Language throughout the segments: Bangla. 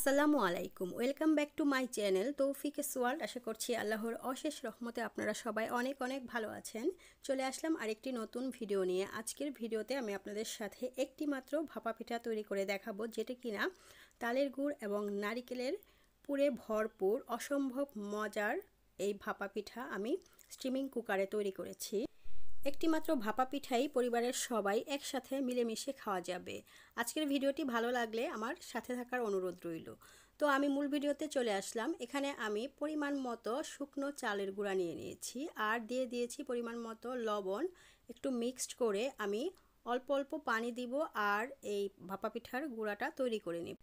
আসসালামু আলাইকুম। Welcome back to my channel Taufik's world. আশা করছি আল্লাহর অশেষ রহমতে আপনারা সবাই অনেক অনেক ভালো আছেন। চলে আসলাম আরেকটি নতুন ভিডিও নিয়ে। আজকের ভিডিওতে আমি আপনাদের সাথে একটি মাত্র ভাপা পিঠা তৈরি করে দেখাবো, যেটা কিনা তালের গুড় এবং নারিকেলের পুরে ভরপুর, অসম্ভব মজার এই ভাপা পিঠা আমি স্টিমিং কুকারে তৈরি করেছি। একটি মাত্র ভাপা পিঠাই পরিবারের সবাই একসাথে মিলেমিশে খাওয়া যাবে। আজকের ভিডিওটি ভালো লাগলে আমার সাথে থাকার অনুরোধ রইল। তো আমি মূল ভিডিওতে চলে আসলাম। এখানে আমি পরিমাণ মতো শুকনো চালের গুঁড়া নিয়ে নিয়েছি আর দিয়ে দিয়েছি পরিমাণ মতো লবণ। একটু মিক্সড করে আমি অল্প অল্প পানি দিব আর এই ভাপা পিঠার গুঁড়াটা তৈরি করে নিব।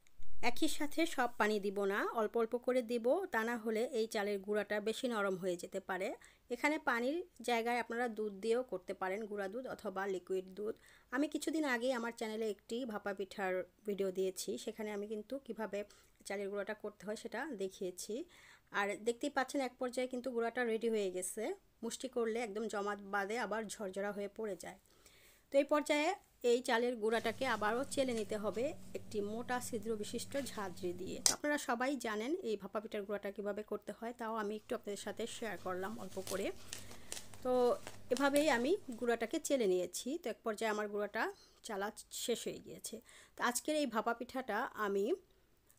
একই সাথে সব পানি দিব না, অল্প অল্প করে দিব। তা না হলে এই চালের গুঁড়াটা বেশি নরম হয়ে যেতে পারে। এখানে পানির জায়গায় আপনারা দুধ দিয়েও করতে পারেন, গুঁড়া দুধ অথবা লিকুইড দুধ। আমি কিছুদিন আগে আমার চ্যানেলে একটি ভাপা পিঠার ভিডিও দিয়েছি, সেখানে আমি কিন্তু কীভাবে চালের গুঁড়াটা করতে হয় সেটা দেখিয়েছি। আর দেখতেই পাচ্ছেন এক পর্যায়ে কিন্তু গুঁড়াটা রেডি হয়ে গেছে। মুষ্টি করলে একদম জমাট বাদে আবার ঝরঝরা হয়ে পড়ে যায়। তো এই পর্যায়ে এই চালের গুঁড়াটাকে আবারও চেলে নিতে হবে একটি মোটা ছিদ্র বিশিষ্ট ঝাঁঝরি দিয়ে। আপনারা সবাই জানেন এই ভাপা পিঠার গুঁড়াটা কীভাবে করতে হয়, তাও আমি একটু আপনাদের সাথে শেয়ার করলাম অল্প করে। তো এভাবেই আমি গুঁড়াটাকে চেলে নিয়েছি, তো এক পর্যায়ে আমার গুঁড়াটা চালা শেষ হয়ে গিয়েছে। তো আজকের এই ভাপা পিঠাটা আমি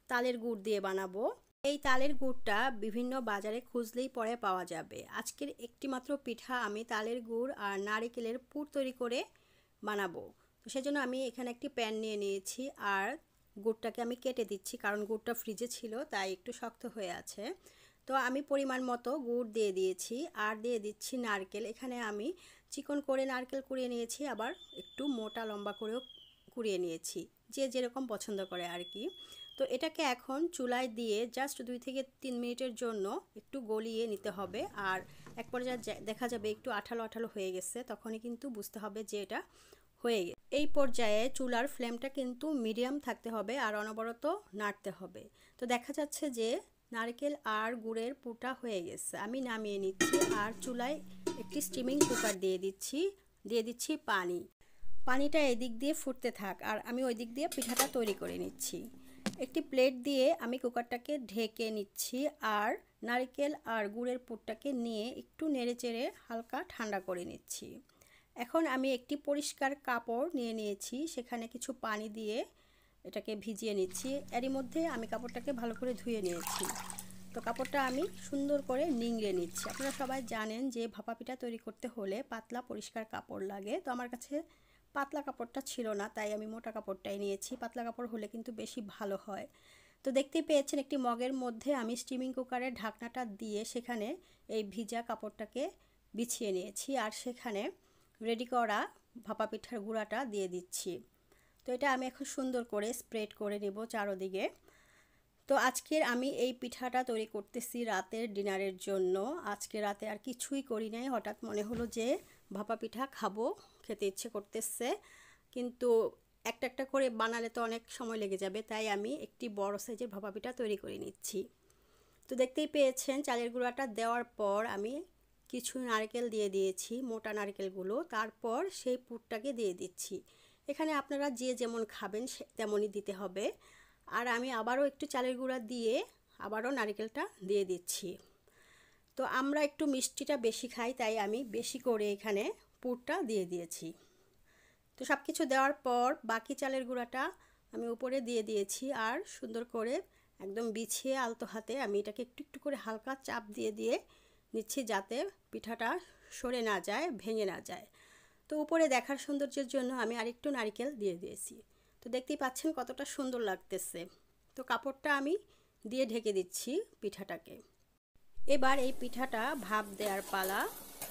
তালের গুড় দিয়ে বানাবো। এই তালের গুড়টা বিভিন্ন বাজারে খুঁজলেই পরে পাওয়া যাবে। আজকের একটি মাত্র পিঠা আমি তালের গুড় আর নারিকেলের পুর তৈরি করে বানাবো। সেজন্য আমি এখানে একটি প্যান নিয়ে নিয়েছি আর গুড়টাকে আমি কেটে দিচ্ছি কারণ গুড়টা ফ্রিজে ছিল, তাই একটু শক্ত হয়ে আছে। তো আমি পরিমাণ মতো গুড় দিয়ে দিয়েছি আর দিয়ে দিচ্ছি নারকেল। এখানে আমি চিকন করে নারকেল কুড়িয়ে নিয়েছি, আবার একটু মোটা লম্বা করেও কুড়িয়ে নিয়েছি, যে যেরকম পছন্দ করে আর কি। তো এটাকে এখন চুলায় দিয়ে জাস্ট দুই থেকে তিন মিনিটের জন্য একটু গলিয়ে নিতে হবে আর এক পর্যায়ে দেখা যাবে একটু আঠালো আঠালো হয়ে গেছে, তখনই কিন্তু বুঝতে হবে যে এটা হয়ে গেছে এই পর্যায়ে চুলার ফ্লেমটা কিন্তু মিডিয়াম থাকতে হবে আর অনবরত নাড়তে হবে। তো দেখা যাচ্ছে যে নারকেল আর গুড়ের পুটা হয়ে গেছে। আমি নামিয়ে নিচ্ছি আর চুলায় একটি স্টিমিং কুকার দিয়ে দিচ্ছি দিয়ে দিচ্ছি পানি। পানিটা এদিক দিয়ে ফুটতে থাক আর আমি ওই দিক দিয়ে পিঠাটা তৈরি করে নিচ্ছি। একটি প্লেট দিয়ে আমি কুকারটাকে ঢেকে নিচ্ছি আর নারকেল আর গুড়ের পুরটাকে নিয়ে একটু নেড়ে চেড়ে হালকা ঠান্ডা করে নিচ্ছি। এখন আমি একটি পরিষ্কার কাপড় নিয়ে নিয়েছি। সেখানে কিছু পানি দিয়ে এটাকে ভিজিয়ে নিচ্ছি। এরই মধ্যে আমি কাপড়টাকে ভালো করে ধুয়ে নিয়েছি। তো কাপড়টা আমি সুন্দর করে নিংড়ে নিচ্ছি। আপনারা সবাই জানেন যে ভাপা পিঠা তৈরি করতে হলে পাতলা পরিষ্কার কাপড় লাগে। তো আমার কাছে পাতলা কাপড়টা ছিল না, তাই আমি মোটা কাপড়টাই নিয়েছি। পাতলা কাপড় হলে কিন্তু বেশি ভালো হয়। তো দেখতেই পেয়েছেন একটি মগের মধ্যে আমি স্টিমিং কুকারের ঢাকনাটা দিয়ে সেখানে এই ভিজা কাপড়টাকে বিছিয়ে নিয়েছি। আর সেখানে রেডি করা ভাপা পিঠার গুঁড়াটা দিয়ে দিচ্ছি। তো এটা আমি এখন সুন্দর করে স্প্রেড করে নেব চারোদিকে। তো আজকের আমি এই পিঠাটা তৈরি করতেছি রাতের ডিনারের জন্য। আজকে রাতে আর কিছুই করি নাই, হঠাৎ মনে হলো যে ভাপা পিঠা খাব, খেতে ইচ্ছে করতেছে। কিন্তু একটা একটা করে বানালে তো অনেক সময় লেগে যাবে, তাই আমি একটি বড় সাইজের ভাপা পিঠা তৈরি করে নিচ্ছি। তো দেখতেই পেয়েছেন, চালের গুঁড়াটা দেওয়ার পর আমি কিছু নারকেল দিয়ে দিয়েছি, মোটা নারকেলগুলো। তারপর সেই পুরটাকে দিয়ে দিচ্ছি। এখানে আপনারা যে যেমন খাবেন সে তেমনই দিতে হবে। আর আমি আবারও একটু চালের গুঁড়া দিয়ে আবারও নারকেলটা দিয়ে দিচ্ছি। তো আমরা একটু মিষ্টিটা বেশি খাই, তাই আমি বেশি করে এখানে পুরটা দিয়ে দিয়েছি। তো সব কিছু দেওয়ার পর বাকি চালের গুঁড়াটা আমি উপরে দিয়ে দিয়েছি আর সুন্দর করে একদম বিছিয়ে আলতো হাতে আমি এটাকে একটু একটু করে হালকা চাপ দিয়ে দিয়ে নিচ্ছি যাতে পিঠাটা সরে না যায়, ভেঙে না যায়। তো উপরে দেখার সৌন্দর্যের জন্য আমি আরেকটু নারিকেল দিয়ে দিয়েছি। তো দেখতেই পাচ্ছেন কতটা সুন্দর লাগতেছে। তো কাপড়টা আমি দিয়ে ঢেকে দিচ্ছি পিঠাটাকে। এবার এই পিঠাটা ভাপ দেওয়ার পালা।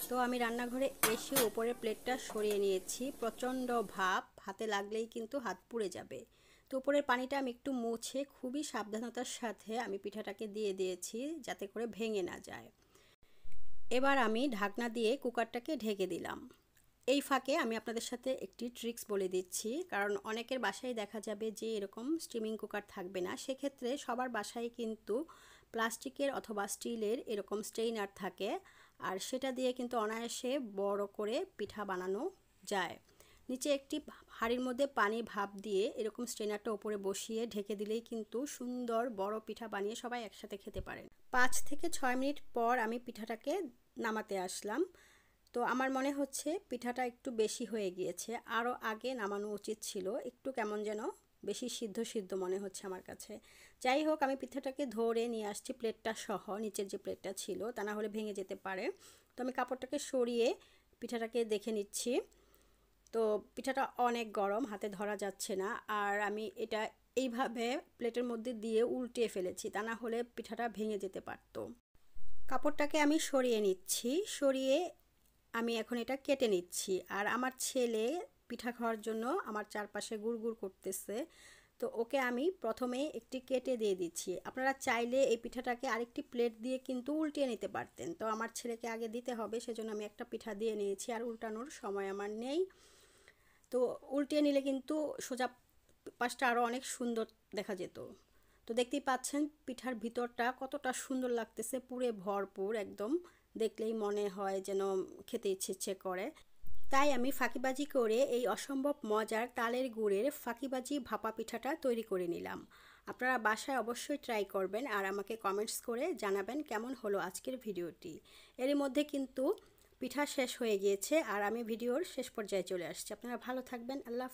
তো আমি রান্নাঘরে এসে উপরে প্লেটটা সরিয়ে নিয়েছি। প্রচণ্ড ভাপ, হাতে লাগলেই কিন্তু হাত পুড়ে যাবে। তো উপরের পানিটা আমি একটু মুছে খুবই সাবধানতার সাথে আমি পিঠাটাকে দিয়ে দিয়েছি যাতে করে ভেঙে না যায়। এবার আমি ঢাকনা দিয়ে কুকারটাকে ঢেকে দিলাম। এই ফাঁকে আমি আপনাদের সাথে একটি ট্রিক্স বলে দিচ্ছি, কারণ অনেকের বাসায় দেখা যাবে যে এরকম স্টিমিং কুকার থাকবে না। সেক্ষেত্রে সবার বাসায় কিন্তু প্লাস্টিকের অথবা স্টিলের এরকম স্টেইনার থাকে, আর সেটা দিয়ে কিন্তু অনায়াসে বড় করে পিঠা বানানো যায়। নিচে একটি হাঁড়ির মধ্যে পানি ভাপ দিয়ে এরকম স্ট্রেনারটা ওপরে বসিয়ে ঢেকে দিলেই কিন্তু সুন্দর বড় পিঠা বানিয়ে সবাই একসাথে খেতে পারেন। পাঁচ থেকে ছয় মিনিট পর আমি পিঠাটাকে নামাতে আসলাম। তো আমার মনে হচ্ছে পিঠাটা একটু বেশি হয়ে গিয়েছে। আরও আগে নামানো উচিত ছিল। একটু কেমন যেন বেশি সিদ্ধ সিদ্ধ মনে হচ্ছে আমার কাছে। যাই হোক, আমি পিঠাটাকে ধরে নিয়ে আসছি প্লেটটা সহ, নিচের যে প্লেটটা ছিল, তা না হলে ভেঙে যেতে পারে। তো আমি কাপড়টাকে সরিয়ে পিঠাটাকে দেখে নিচ্ছি। তো পিঠাটা অনেক গরম, হাতে ধরা যাচ্ছে না। আর আমি এটা এইভাবে প্লেটের মধ্যে দিয়ে উল্টিয়ে ফেলেছি, তা না হলে পিঠাটা ভেঙে যেতে পারতো। কাপড়টাকে আমি সরিয়ে নিচ্ছি, সরিয়ে আমি এখন এটা কেটে নিচ্ছি। আর আমার ছেলে পিঠা খাওয়ার জন্য আমার চারপাশে গুড় করতেছে, তো ওকে আমি প্রথমে একটি কেটে দিয়ে দিচ্ছি। আপনারা চাইলে এই পিঠাটাকে আরেকটি প্লেট দিয়ে কিন্তু উল্টিয়ে নিতে পারতেন। তো আমার ছেলেকে আগে দিতে হবে, সেজন্য আমি একটা পিঠা দিয়ে নিয়েছি, আর উল্টানোর সময় আমার নেই। তো উল্টিয়ে নিলে কিন্তু সোজা পাশটা আরও অনেক সুন্দর দেখা যেত। তো দেখতেই পাচ্ছেন পিঠার ভিতরটা কতটা সুন্দর লাগতেছে পুরে ভরপুর একদম। দেখলেই মনে হয় যেন খেতে ইচ্ছে ইচ্ছে করে। তাই আমি ফাঁকিবাজি করে এই অসম্ভব মজার তালের গুড়ের ফাঁকিবাজি ভাপা পিঠাটা তৈরি করে নিলাম। আপনারা বাসায় অবশ্যই ট্রাই করবেন আর আমাকে কমেন্টস করে জানাবেন কেমন হলো আজকের ভিডিওটি। এর মধ্যে কিন্তু পিঠা শেষ হয়ে গিয়েছে আর আমি ভিডিওর শেষ পর্যায়ে চলে আসছি। আপনারা ভালো থাকবেন। আল্লাহ